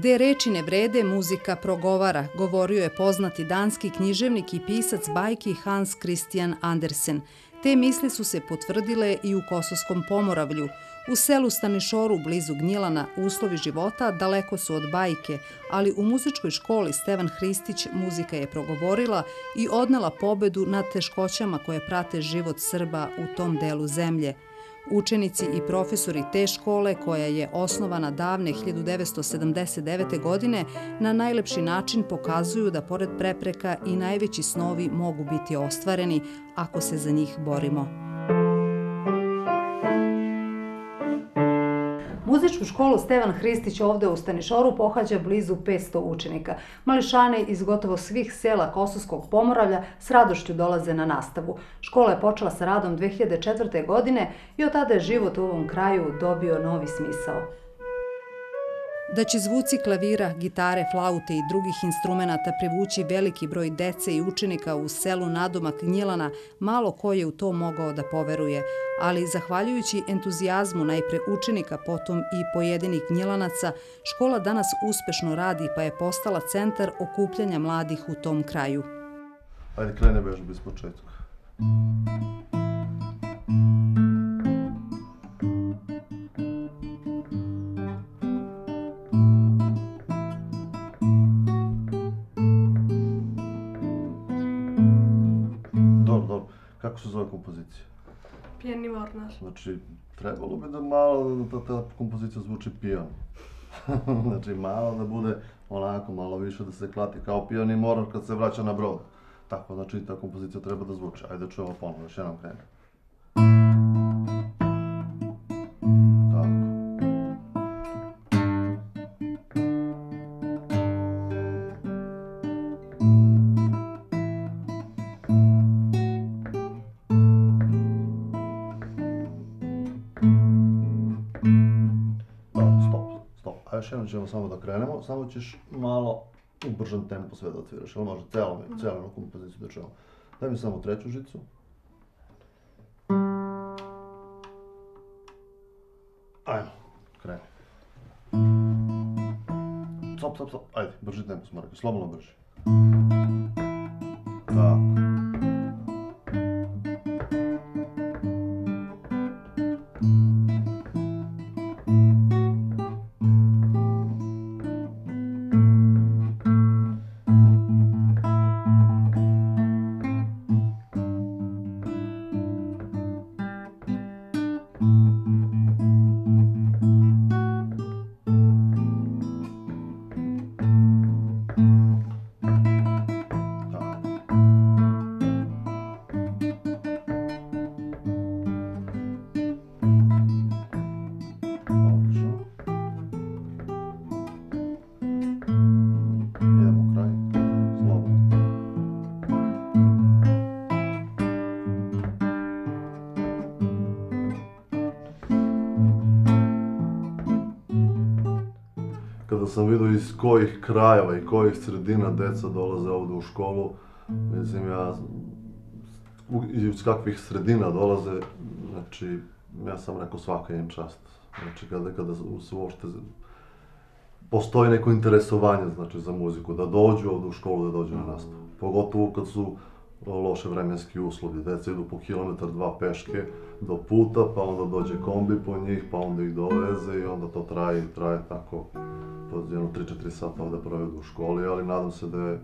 Gde reči ne vrede, muzika progovara, govorio je poznati danski književnik i pisac bajki Hans Christian Andersen. Te misli su se potvrdile i u Kosovskom pomoravlju. U selu Stanišoru, blizu Gnjilana, uslovi života daleko su od bajke, ali u muzičkoj školi Stevan Hristić muzika je progovorila i odnela pobedu nad teškoćama koje prate život Srba u tom delu zemlje – Učenici i profesori te škole, koja je osnovana davne 1979. godine, na najlepši način pokazuju da pored prepreka i najveći snovi mogu biti ostvareni ako se za njih borimo. Muzičku školu Stevan Hristić ovde u Stanišoru pohađa blizu 500 učenika. Mališane iz gotovo svih sela Kosovskog pomoravlja s radošću dolaze na nastavu. Škola je počela sa radom 2004. godine i od tada je život u ovom kraju dobio novi smisao da će zvuci klavira, gitare, flaute i drugih instrumenta privući veliki broj dece i učenika u selu nadomak Gnjilana, malo ko je u to mogao da poveruje, ali zahvaljujući entuzijazmu najpre učenika, potom i pojedinih Gnjilanaca, škola danas uspešno radi pa je postala centar okupljanja mladih u tom kraju. Ajde, krene bežu bez početka. Kako se zove kompozicija? Pijani Varnar. Znači, trebalo bi da malo da ta, ta kompozicija zvuči pijan. znači, malo da bude onako, malo više da se klati kao pijani morar kad se vraća na brod. Tako, znači, ta kompozicija treba da zvuči. Ajde, čujemo ponovno, još jednom krenu. Ćemo samo da krenemo, samo ćeš malo u bržem tempu sve da otviraš, ali može celo, celo kompoziciju da čujemo. Daj mi samo treću žicu. Ajmo, kreni. Stop, stop, stop, ajde, brži tempo smo rekli, slobodno brži. Sam vidio iz kojih krajeva i kojih sredina deca dolaze ovde u školu, mislim ja, iz kakvih sredina dolaze, znači, ja sam rekao svaka im čast. Znači, kada, kada se uopšte postoji neko interesovanje, znači, za muziku, da dođu ovde u školu, da dođu na nastavu. Pogotovo kad su loše vremenski uslovi. Deca idu po kilometar, dva peške do puta, pa onda dođe kombi po njih, pa onda ih doveze i onda to traje i traje tako to jedno 3-4 sata ovde provedu u školi, ali nadam se da je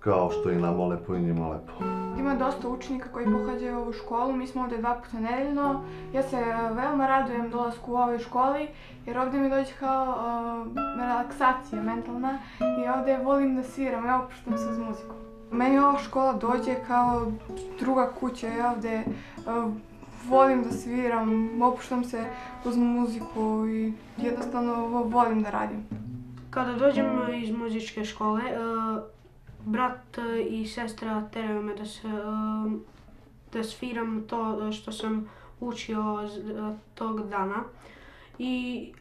kao što i nama lepo i njima lepo. Ima dosta učenika koji pohađaju ovu školu, mi smo ovde dva puta nedeljno. Ja se veoma radujem dolasku u ovoj školi, jer ovde mi dođe kao uh, relaksacija mentalna i ovde volim da sviram, ja opuštam se uz muziku. Meni ova škola dođe kao druga kuća, ja ovde uh, volim da sviram, opuštam se uz muziku i jednostavno volim da radim. Kada dođem iz muzičke škole, uh, brat i sestra teraju me da, se, uh, da sviram to što sam učio tog dana. I,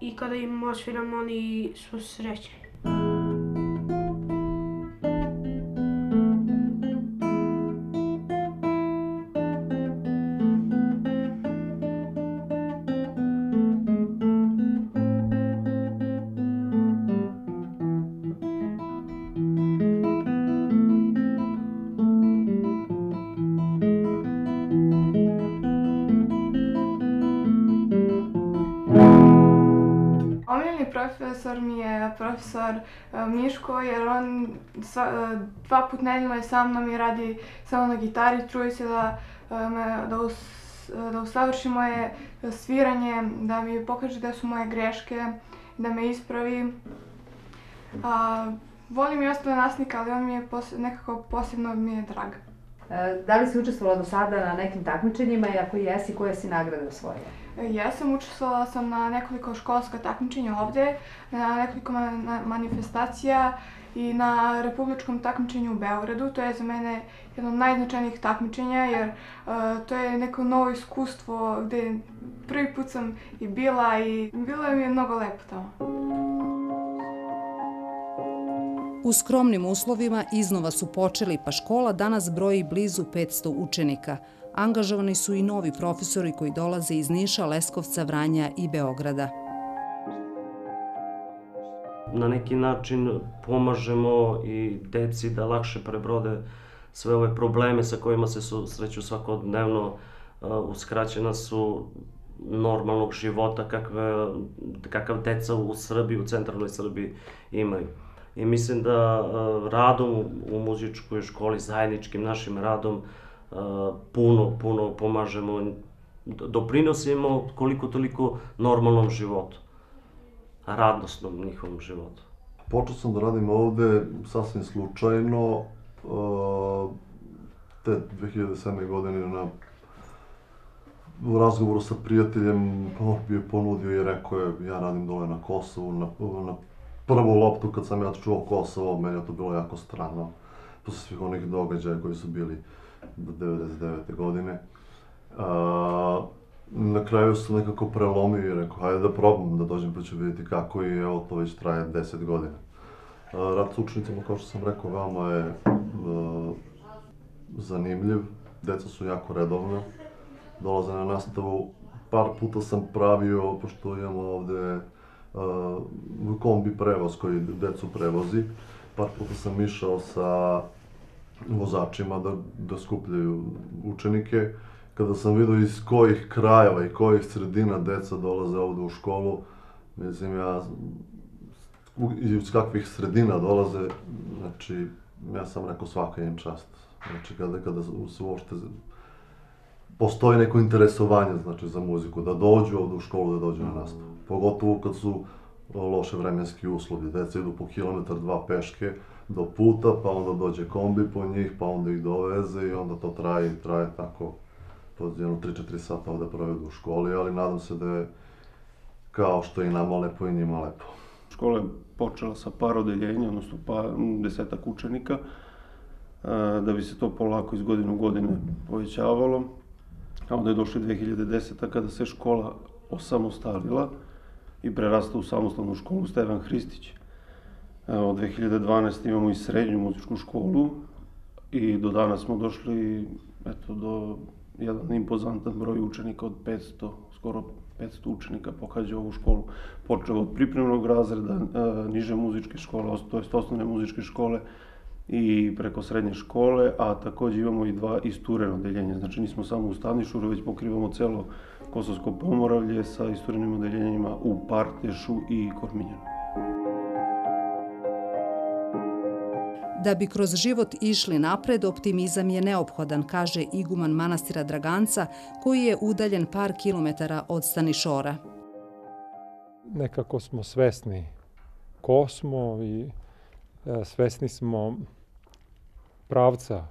i kada im osviram, oni su srećni. Profesor mi je profesor Miško, jer on sva, dva put nedeljno je sa mnom i radi samo na gitari, truje se da, me, da, us, da usavrši moje sviranje, da mi pokaže gde su moje greške, da me ispravi. A, volim i ostale nasnike, ali on mi je nekako posebno mi je drag. E, da li si učestvovala do sada na nekim takmičenjima i ako jesi, koje si nagrade osvojila? Jesam, učestvovala sam na nekoliko školska takmičenja ovde, na nekoliko ma manifestacija i na republičkom takmičenju u Beogradu. To je za mene jedno od najznačajnijih takmičenja jer uh, to je neko novo iskustvo gde prvi put sam i bila i bilo mi je mnogo lepo tamo. U skromnim uslovima iznova su počeli pa škola danas broji blizu 500 učenika. Angažovani su i novi profesori koji dolaze iz Niša, Leskovca, Vranja i Beograda. Na neki način pomažemo i deci da lakše prebrode sve ove probleme sa kojima se susreću svakodnevno. Uskraćena su normalnog života kakve, kakav deca u Srbiji, u centralnoj Srbiji imaju. I mislim da radom u muzičkoj školi, zajedničkim našim radom, puno, puno pomažemo, doprinosimo koliko toliko normalnom životu, radosnom njihovom životu. Počeo sam da radim ovde sasvim slučajno, te 2007. godine na u razgovoru sa prijateljem, on bi je ponudio i rekao je, ja radim dole na Kosovu, na, na prvu loptu kad sam ja čuo Kosovo, meni je to bilo jako strano. Posle svih onih događaja koji su bili do 99. godine. A, na kraju sam nekako prelomio i rekao, hajde da probam, da dođem pa ću vidjeti kako i evo to već traje 10 godina. A, rad s učenicima, kao što sam rekao, veoma je a, zanimljiv. Deca su jako redovna, dolaze na nastavu. Par puta sam pravio, pošto imamo ovde kombi prevoz koji decu prevozi, par puta sam išao sa vozačima da, da skupljaju učenike. Kada sam vidio iz kojih krajeva i kojih sredina deca dolaze ovde u školu, mislim ja iz kakvih sredina dolaze, znači ja sam rekao svaka im čast. Znači kada, kada se uopšte postoji neko interesovanje znači za muziku, da dođu ovde u školu, da dođu na nastavu. Pogotovo kad su loše vremenski uslovi, deca idu po kilometar, dva peške, do puta, pa onda dođe kombi po njih, pa onda ih doveze i onda to traje i traje tako to jedno 3-4 sata ovde provedu u školi, ali nadam se da je kao što i nama lepo i njima lepo. Škola je počela sa par odeljenja, odnosno pa desetak učenika, da bi se to polako iz godine u godine povećavalo. A onda je došla 2010. kada se škola osamostalila i prerasta u samostalnu školu Stevan Hristić. Evo, od 2012. imamo i srednju muzičku školu i do danas smo došli eto, do jedan impozantan broj učenika od 500, skoro 500 učenika pohađa ovu školu. Počeo od pripremnog razreda, e, niže muzičke škole, to jest osnovne muzičke škole i preko srednje škole, a takođe imamo i dva isturena odeljenja. Znači nismo samo u Stanišuru, već pokrivamo celo Kosovsko pomoravlje sa isturenim odeljenjima u Partešu i Korminjanu. Da bi kroz život išli napred, optimizam je neophodan, kaže iguman manastira Draganca, koji je udaljen par kilometara od Stanišora. Nekako smo svesni ko smo i e, svesni smo pravca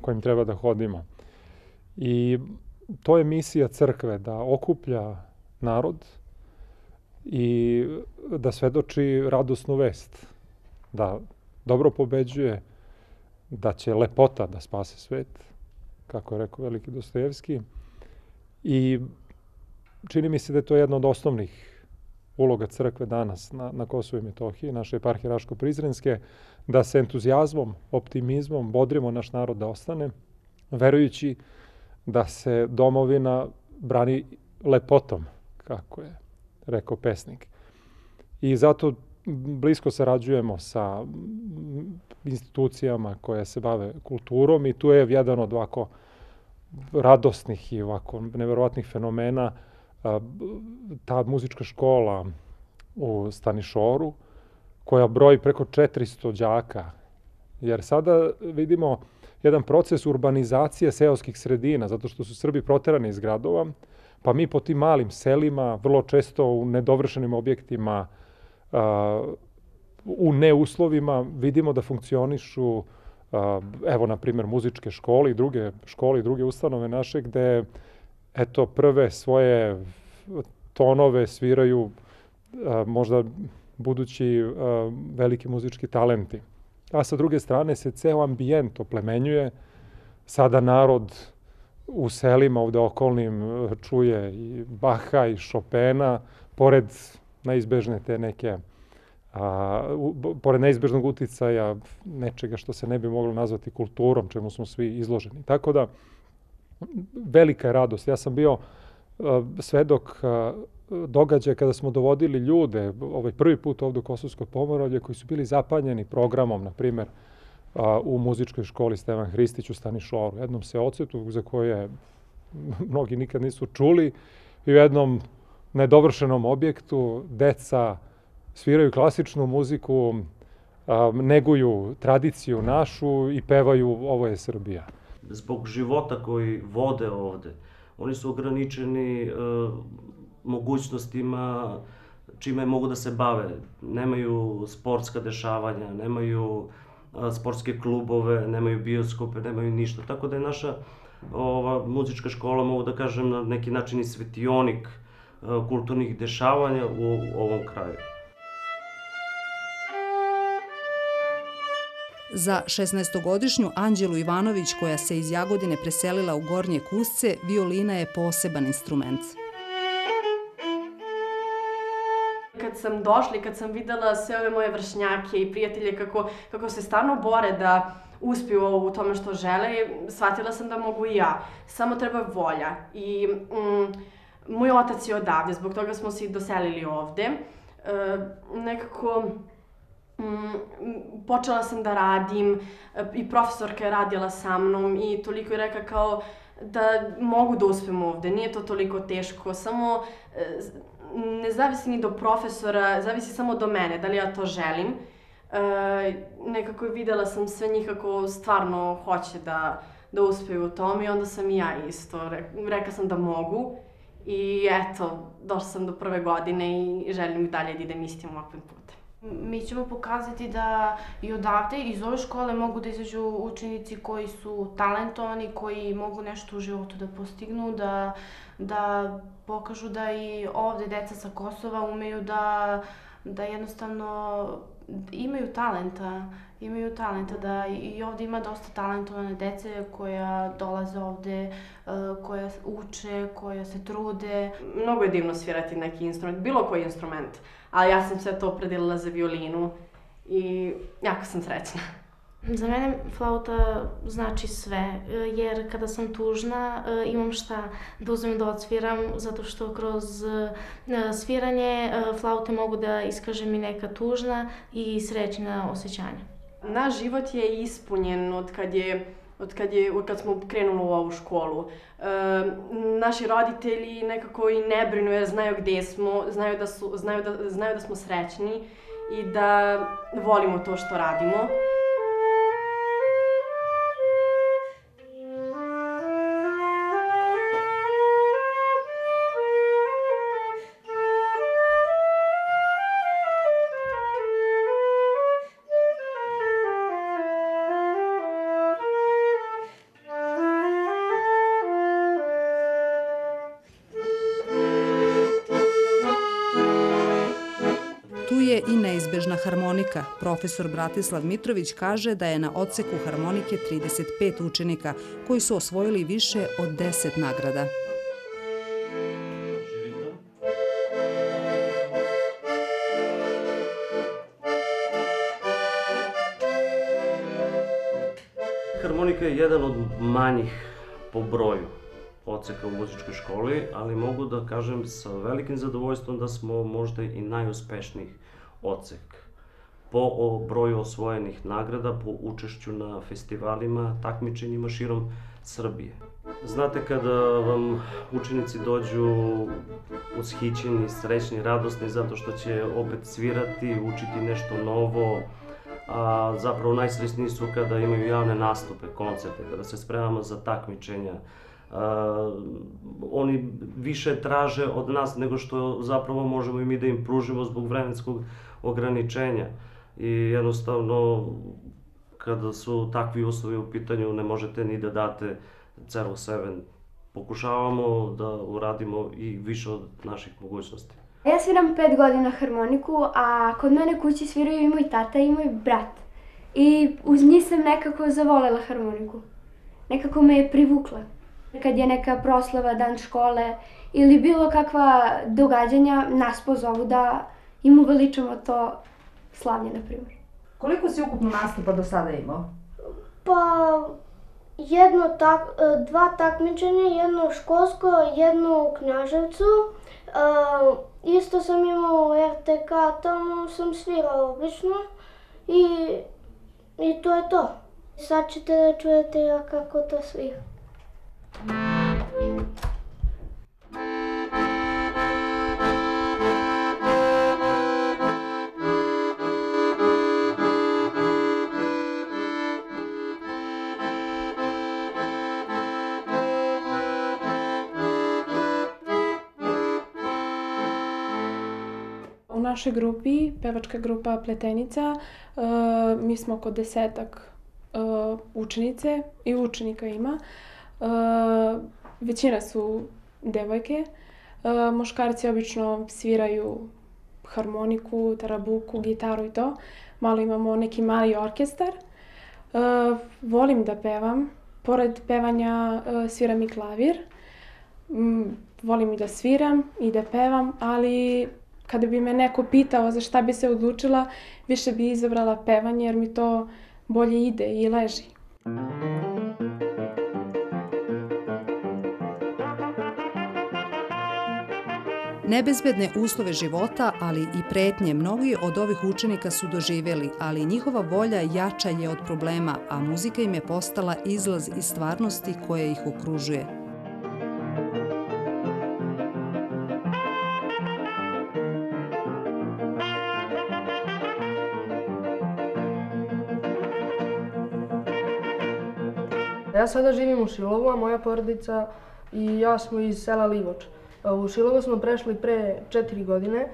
kojim treba da hodimo. I to je misija crkve, da okuplja narod i da svedoči radosnu vest, da dobro pobeđuje, da će lepota da spase svet, kako je rekao veliki Dostojevski. I čini mi se da je to jedna od osnovnih uloga crkve danas na, na Kosovo i Metohiji, naše eparhije Raško-Prizrenske, da se entuzijazmom, optimizmom bodrimo naš narod da ostane, verujući da se domovina brani lepotom, kako je rekao pesnik. I zato blisko sarađujemo sa institucijama koje se bave kulturom i tu je jedan od ovako radosnih i ovako neverovatnih fenomena ta muzička škola u Stanišoru, koja broji preko 400 đaka. Jer sada vidimo jedan proces urbanizacije seoskih sredina, zato što su Srbi proterani iz gradova, pa mi po tim malim selima, vrlo često u nedovršenim objektima, u neuslovima, vidimo da funkcionišu evo, na primjer, muzičke škole i druge škole i druge ustanove naše, gde, eto, prve svoje tonove sviraju možda budući veliki muzički talenti. A sa druge strane se ceo ambijent oplemenjuje. Sada narod u selima ovde okolnim čuje i Baha i Chopina, pored neizbežne te neke a, u, pored neizbežnog uticaja nečega što se ne bi moglo nazvati kulturom, čemu smo svi izloženi. Tako da, velika je radost. Ja sam bio a, svedok a, događaja kada smo dovodili ljude, ovaj prvi put ovde u Kosovskoj pomoravlje, koji su bili zapanjeni programom, na primer, u muzičkoj školi Stevan Hristić u Stanišoru, jednom se ocetu za koje mnogi nikad nisu čuli i u jednom nedovršenom objektu deca sviraju klasičnu muziku, neguju tradiciju našu i pevaju Ovo je Srbija. Zbog života koji vode ovde, oni su ograničeni e, mogućnostima čime mogu da se bave. Nemaju sportska dešavanja, nemaju sportske klubove, nemaju bioskope, nemaju ništa. Tako da je naša ova muzička škola, mogu da kažem, na neki način i svetionik kulturnih dešavanja u ovom kraju. Za 16-godišnju Anđelu Ivanović, koja se iz Jagodine preselila u Gornje Kusce, violina je poseban instrument. Kad sam došla i kad sam videla sve ove moje vršnjake i prijatelje kako, kako se stvarno bore da uspiju u tome što žele, shvatila sam da mogu i ja. Samo treba volja. I mm, moj otac je odavde, zbog toga smo se i doselili ovde. E, nekako Mm, počela sam da radim i profesorka je radila sa mnom i toliko je reka kao da mogu da uspem ovde, nije to toliko teško, samo e, ne zavisi ni do profesora, zavisi samo do mene, da li ja to želim. E, nekako videla sam sve njih kako stvarno hoće da, da uspeju u tom i onda sam i ja isto, Re, rekla sam da mogu. I eto, došla sam do prve godine i želim i dalje da idem istim ovakvim putem. Mi ćemo pokazati da i odavde, iz ove škole mogu da izađu učenici koji su talentovani, koji mogu nešto u životu da postignu, da, da pokažu da i ovde deca sa Kosova umeju da, da jednostavno imaju talenta, imaju talenta da i ovde ima dosta talentovane dece koja dolaze ovde, e, koja uče, koja se trude. Mnogo je divno svirati neki instrument, bilo koji instrument ali ja sam sve to opredelila za violinu i jako sam srećna. Za mene flauta znači sve, jer kada sam tužna e, imam šta da uzmem da odsviram, zato što kroz e, sviranje e, flaute mogu da iskažem i neka tužna i srećna osjećanja. Naš život je ispunjen od kad je od kad, je, od kad smo krenuli u ovu školu. E, naši roditelji nekako i ne brinu jer znaju gde smo, znaju da, su, znaju da, znaju da smo srećni i da volimo to što radimo. Profesor Bratislav Mitrović kaže da je na odseku harmonike 35 učenika koji su osvojili više od 10 nagrada. Harmonika je jedan od manjih po broju odseka u muzičkoj školi, ali mogu da kažem sa velikim zadovoljstvom da smo možda i najuspešnijih odsek po broju osvojenih nagrada, po učešću na festivalima, takmičenjima širom Srbije. Znate kada vam učenici dođu ushićeni, srećni, radosni zato što će opet svirati, učiti nešto novo, a zapravo najsrećniji su kada imaju javne nastupe, koncerte, kada se spremamo za takmičenja. A, oni više traže od nas nego što zapravo možemo i mi da im pružimo zbog vremenskog ograničenja. I jednostavno, kada su takvi uslovi u pitanju, ne možete ni da date celo sebe. Pokušavamo da uradimo i više od naših mogućnosti. Ja sviram pet godina harmoniku, a kod mene kući sviraju i moj tata i moj brat. I uz njih sam nekako zavolela harmoniku. Nekako me je privukla. Kad je neka proslava, dan škole ili bilo kakva događanja, nas pozovu da im uveličamo to slavlje, na primjer. Koliko si ukupno nastupa do sada imao? Pa, jedno tak, dva takmičenja, jedno školsko, jedno u Knjaževcu. Uh, isto sam imao RTK, tamo sam svirao obično i, i to je to. Sad ćete da čujete ja kako to svira. Našoj grupi, pevačka grupa Pletenica, uh, mi smo oko desetak uh, učenice i učenika ima. Uh, većina su devojke. Uh, muškarci obično sviraju harmoniku, tarabuku, gitaru i to. Malo imamo neki mali orkestar. Uh, volim da pevam. Pored pevanja uh, sviram i klavir. Um, volim i da sviram i da pevam, ali kada bi me neko pitao za šta bi se odlučila, više bi izabrala pevanje jer mi to bolje ide i leži. Nebezbedne uslove života, ali i pretnje mnogi od ovih učenika su doživeli, ali njihova volja jača je od problema, a muzika im je postala izlaz iz stvarnosti koja ih okružuje. Ja sada živim u Šilovu, a moja porodica i ja smo iz sela Livoč. U Šilovo smo prešli pre četiri godine e,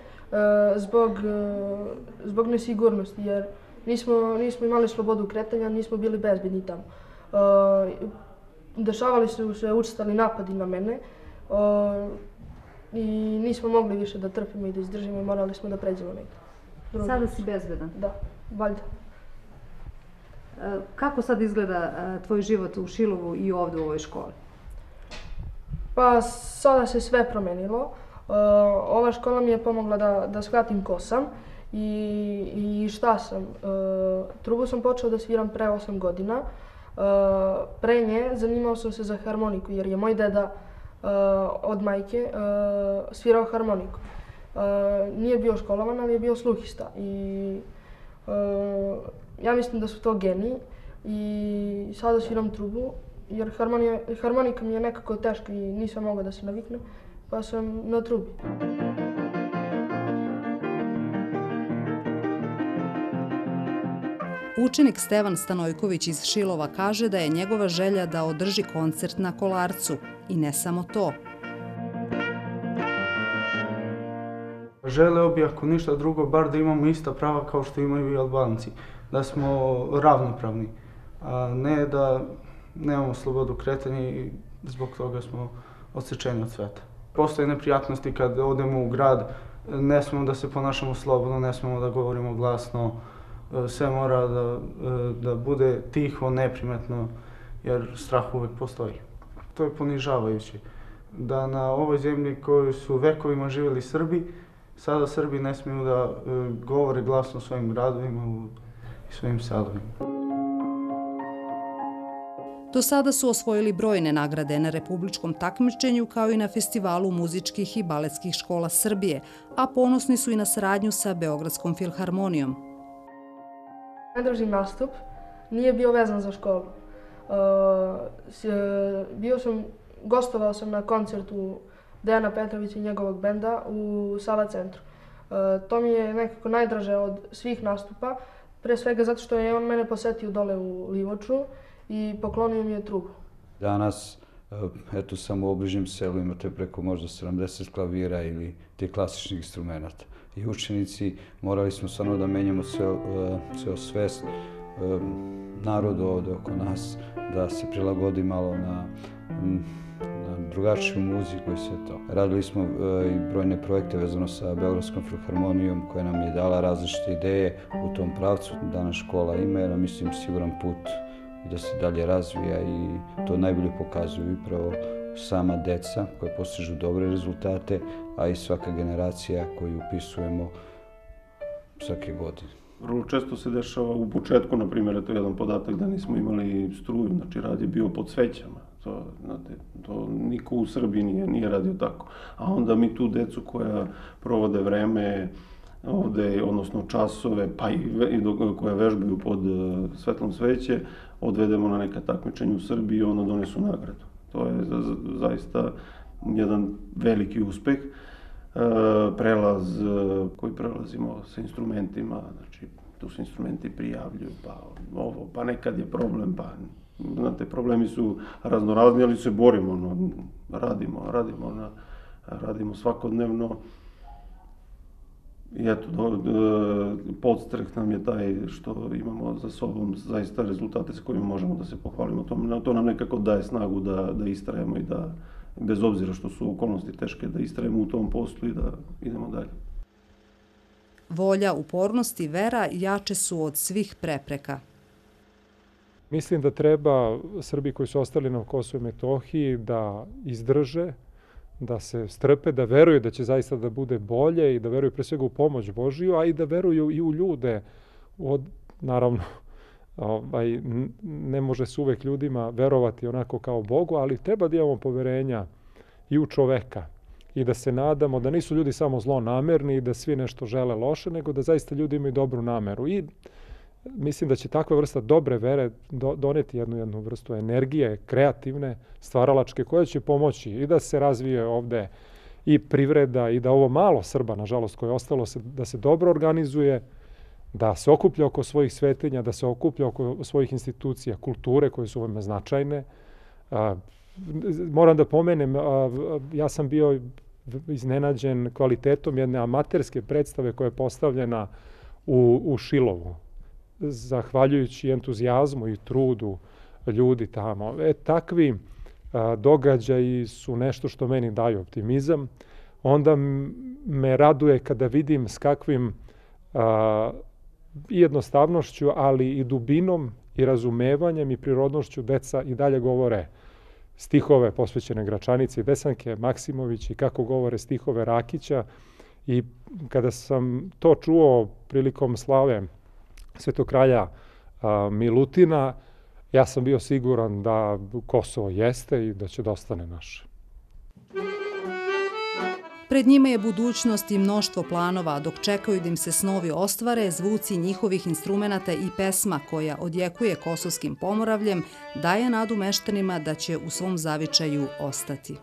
zbog, e, zbog nesigurnosti, jer nismo, nismo imali slobodu kretanja, nismo bili bezbedni tamo. E, dešavali su se učestali napadi na mene i nismo mogli više da trpimo i da izdržimo i morali smo da pređemo negde. Sada si bezbedan? Da, valjda. Kako sad izgleda tvoj život u Šilovu i ovde u ovoj školi? Pa sada se sve promenilo. Uh, ova škola mi je pomogla da, da shvatim ko sam i, i šta sam. Uh, trubu sam počeo da sviram pre 8 godina. Pre nje zanimao sam se za harmoniku jer je moj deda od majke svirao harmoniku. Nije bio školovan, ali je bio sluhista i ja mislim da su to geni i sada sviram trubu jer harmonija, harmonika mi je nekako teška i nisam mogla da se naviknem, pa sam na trubi. Učenik Stevan Stanojković iz Šilova kaže da je njegova želja da održi koncert na Kolarcu. I ne samo to. Želeo bi, ako ništa drugo, bar da imamo ista prava kao što imaju i Albanci. Da smo ravnopravni, a ne da nemamo slobodu kretanja i zbog toga smo odsečeni od sveta. Postoje neprijatnosti kad odemo u grad, ne smemo da se ponašamo slobodno, ne smemo da govorimo glasno, sve mora da, da bude tiho, neprimetno, jer strah uvek postoji. To je ponižavajuće. Da na ovoj zemlji koju su vekovima živjeli Srbi, sada Srbi ne smiju da govore glasno svojim gradovima svojim sadovima. Do sada su osvojili brojne nagrade na republičkom takmičenju kao i na festivalu muzičkih i baletskih škola Srbije, a ponosni su i na saradnju sa Beogradskom filharmonijom. Najdraži nastup nije bio vezan za školu. bio sam, gostovao sam na koncertu Dejana Petrovića i njegovog benda u Sava centru. To mi je nekako najdraže od svih nastupa, pre svega zato što je on mene posetio dole u Livoču i poklonio mi je trubu. Danas, eto, samo u obližnjem selu imate preko možda 70 klavira ili te klasičnih instrumenta. I učenici morali smo stvarno da menjamo ceo, ceo svest narodu ovde oko nas, da se prilagodi malo na, na drugačiju muziku i sve to. Radili smo e, i brojne projekte vezano sa Beogradskom filharmonijom koja nam je dala različite ideje u tom pravcu. Danas škola ima jedan, mislim, siguran put da se dalje razvija i to najbolje pokazuju upravo sama deca koja postižu dobre rezultate, a i svaka generacija koju upisujemo svake godine. Vrlo često se dešava u početku, na primjer, to je jedan podatak da nismo imali struju, znači rad je bio pod svećama. To, znate, to niko u Srbiji nije, nije radio tako. A onda mi tu decu koja provode vreme ovde, odnosno časove, pa i, i do, koje vežbaju pod uh, svetlom sveće, odvedemo na neka takmičenja u Srbiji i onda donesu nagradu. To je za, za, zaista jedan veliki uspeh. E, prelaz e, koji prelazimo sa instrumentima, znači tu se instrumenti prijavljuju, pa ovo, pa nekad je problem, pa znate, problemi su raznorazni, ali se borimo, no, radimo, radimo, na, radimo svakodnevno. I eto, do, podstrek nam je taj što imamo za sobom zaista rezultate sa kojima možemo da se pohvalimo. To, to nam nekako daje snagu da, da istrajemo i da, bez obzira što su okolnosti teške, da istrajemo u tom poslu i da idemo dalje. Volja, upornost i vera jače su od svih prepreka. Mislim da treba Srbi koji su ostali na Kosovo i Metohiji da izdrže, da se strpe, da veruju da će zaista da bude bolje i da veruju pre svega u pomoć Božiju, a i da veruju i u ljude. Od, naravno, ovaj, ne može se uvek ljudima verovati onako kao Bogu, ali treba da imamo poverenja i u čoveka i da se nadamo da nisu ljudi samo zlonamerni i da svi nešto žele loše, nego da zaista ljudi imaju dobru nameru. I mislim da će takva vrsta dobre vere do, doneti jednu, jednu vrstu energije, kreativne, stvaralačke, koja će pomoći i da se razvije ovde i privreda i da ovo malo Srba, nažalost, koje je ostalo, se, da se dobro organizuje, da se okuplja oko svojih svetenja, da se okuplja oko svojih institucija, kulture koje su ovome značajne. A, moram da pomenem, a, ja sam bio iznenađen kvalitetom jedne amaterske predstave koja je postavljena u, u Šilovu, zahvaljujući entuzijazmu i trudu ljudi tamo. E, takvi a, događaji su nešto što meni daju optimizam. Onda me raduje kada vidim s kakvim a, jednostavnošću, ali i dubinom i razumevanjem i prirodnošću deca i dalje govore stihove posvećene Gračanici i Desanke Maksimović i kako govore stihove Rakića. I kada sam to čuo prilikom slave svetog kralja a, Milutina, ja sam bio siguran da Kosovo jeste i da će da ostane naše. Pred njima je budućnost i mnoštvo planova, dok čekaju da im se snovi ostvare, zvuci njihovih instrumenta i pesma koja odjekuje kosovskim pomoravljem daje nadu meštanima da će u svom zavičaju ostati.